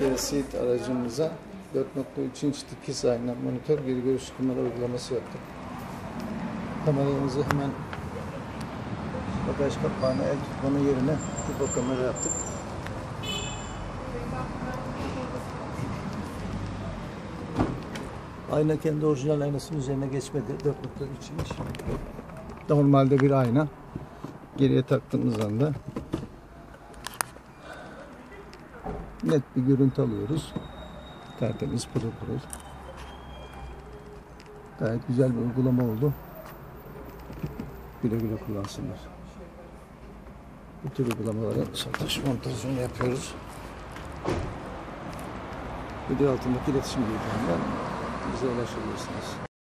Seat aracımıza 4.3 inç dikiz ayna monitör geri görüş kamera uygulaması yaptık. Kameramızı hemen bagaj kapağına el tutmanın yerine turbo kamera yaptık. Ayna kendi orijinal aynasının üzerine geçmedi. 4.3 inç. Normalde bir ayna. Geriye taktığımız anda net bir görüntü alıyoruz. Tertemiz pırıl pırıl. Gayet güzel bir uygulama oldu. Güle güle kullansınlar. Bu tür uygulamaların satış montajını yapıyoruz. Video altındaki iletişim bilgilerinden bize ulaşabilirsiniz.